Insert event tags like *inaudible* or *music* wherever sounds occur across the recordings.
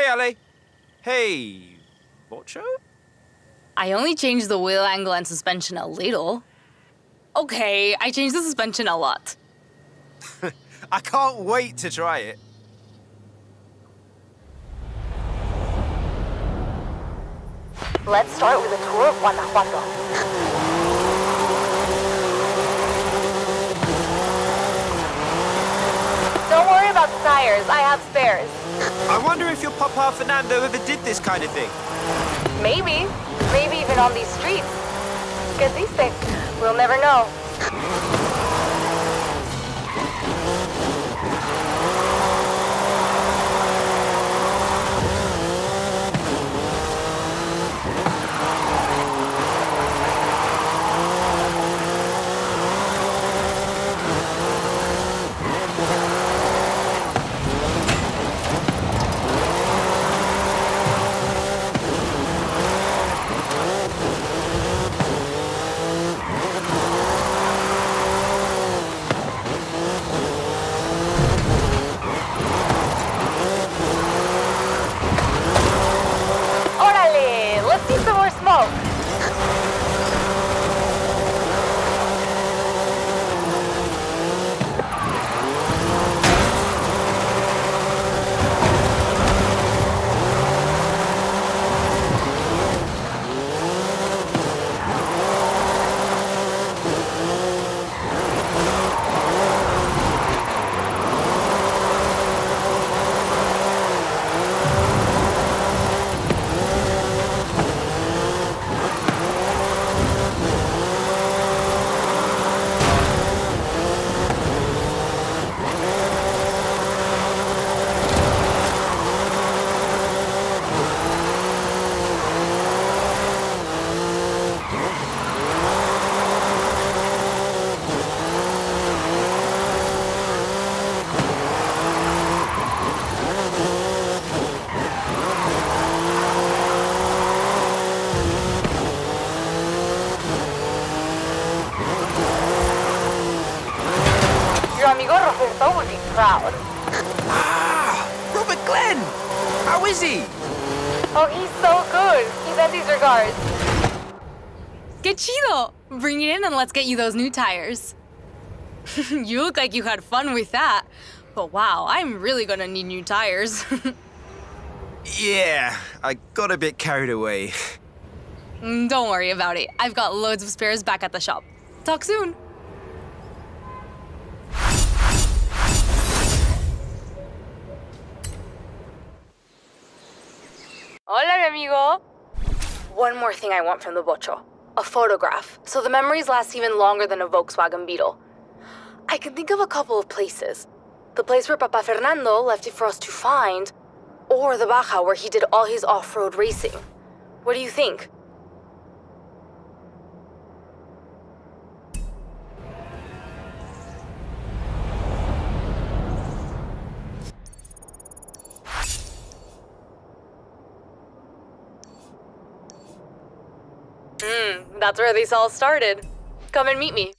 Hey, Ali. Hey, Vocho? I only changed the wheel angle and suspension a little. Okay, I changed the suspension a lot. *laughs* I can't wait to try it. Let's start with a tour of Guanajuato. Don't worry about the tires, I have spares. I wonder if your Papa Fernando ever did this kind of thing. Maybe. Maybe even on these streets. Because these things. We'll never know. Orale! Let's see some more smoke. Your amigo Roberto proud. Ah, Robert Glenn! How is he? Oh, he's so good. He sent his regards. Que chido! Bring it in and let's get you those new tires. *laughs* you look like you had fun with that. But wow, I'm really gonna need new tires. *laughs* Yeah, I got a bit carried away. Mm, Don't worry about it. I've got loads of spares back at the shop. Talk soon. Amigo. One more thing I want from the vocho. A photograph, so the memories last even longer than a Volkswagen Beetle. I can think of a couple of places. The place where Papa Fernando left it for us to find, or the Baja where he did all his off-road racing. What do you think? Hmm, that's where this all started. Come and meet me.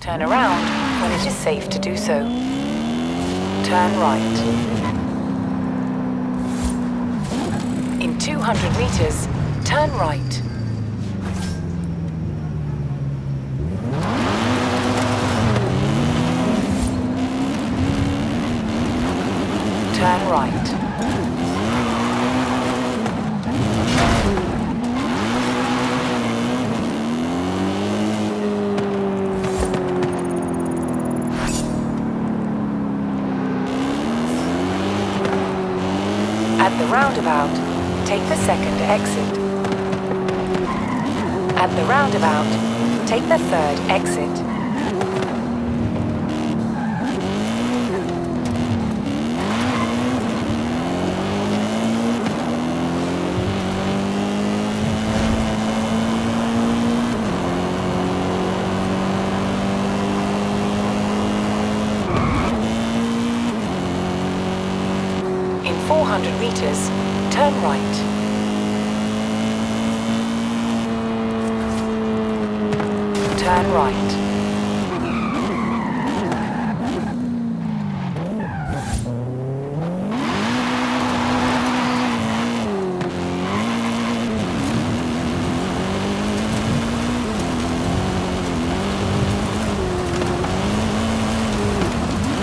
Turn around when it is safe to do so. Turn right. In 200 meters, turn right. Turn right. At the roundabout, take the second exit. At the roundabout, take the third exit. 400 meters, turn right. turn right.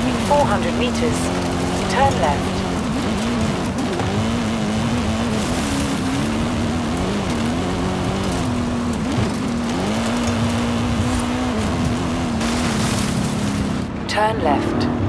In 400 meters, turn left. Turn left.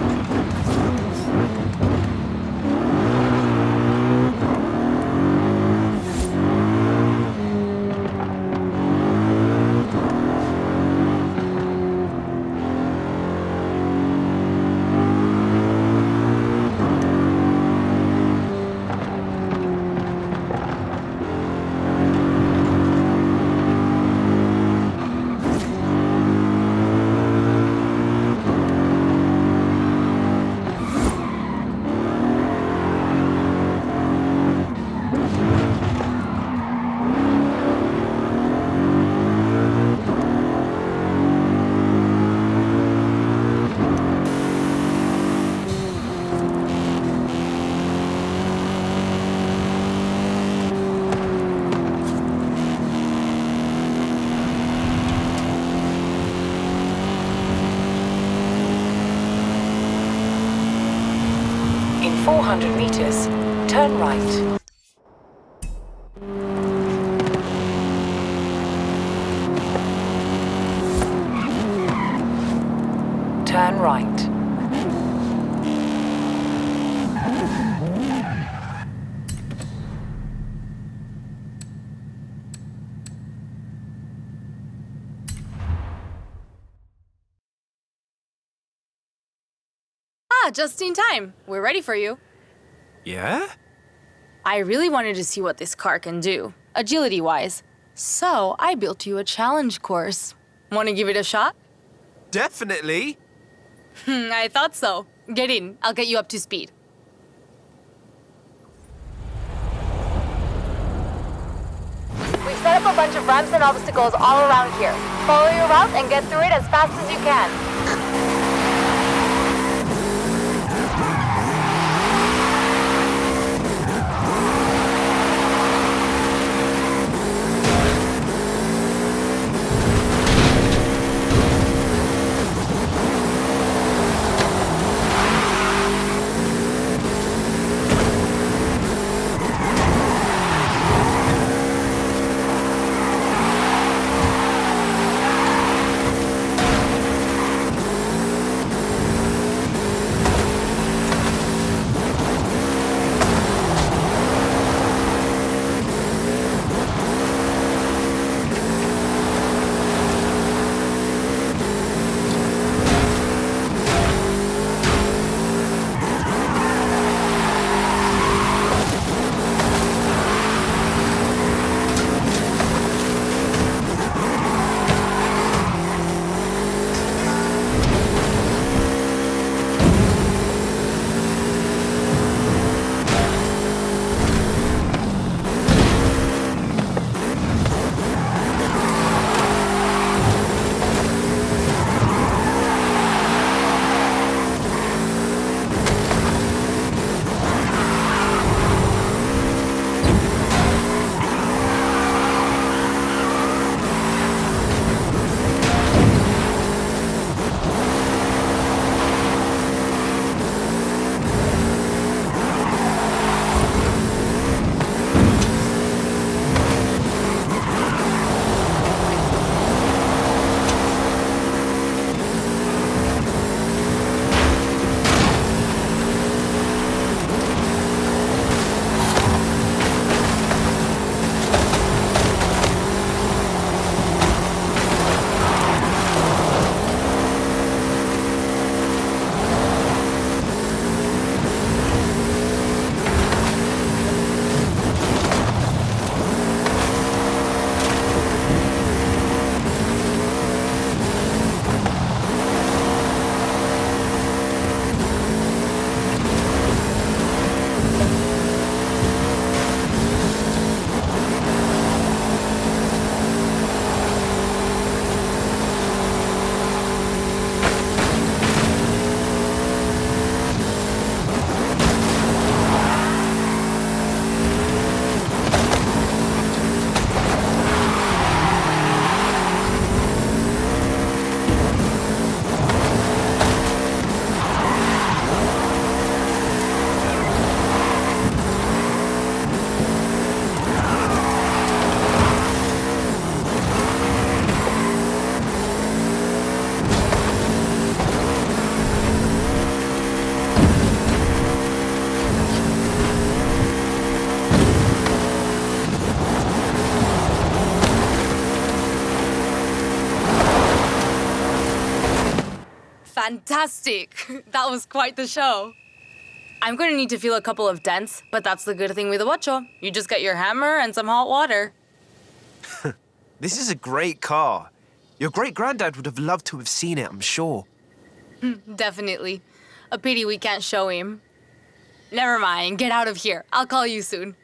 In 400 meters, turn right. Turn right. Just in time. We're ready for you. Yeah? I really wanted to see what this car can do, agility wise. So I built you a challenge course. Want to give it a shot? Definitely. Hmm, I thought so. Get in, I'll get you up to speed. We've set up a bunch of ramps and obstacles all around here. Follow your route and get through it as fast as you can. Fantastic. *laughs* That was quite the show. I'm going to need to feel a couple of dents, but that's the good thing with a vocho. You just get your hammer and some hot water. *laughs* This is a great car. Your great granddad would have loved to have seen it, I'm sure. Hmm, definitely. A pity we can't show him. Never mind, get out of here. I'll call you soon.